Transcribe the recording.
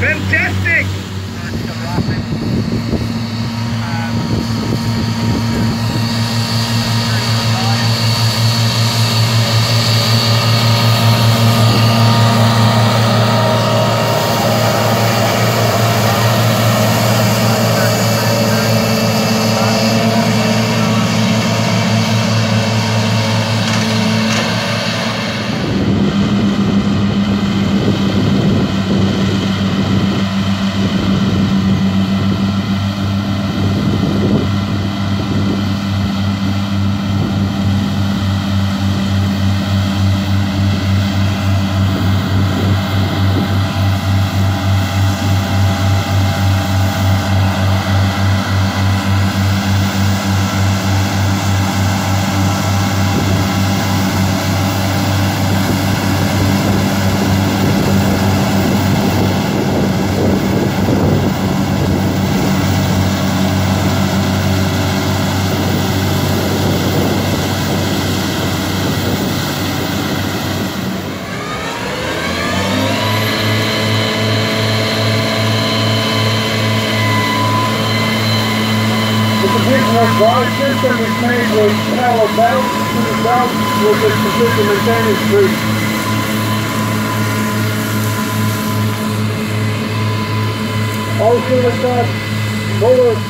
frente Our system is made with power belts to the belt with its precision maintenance group. Also with that motor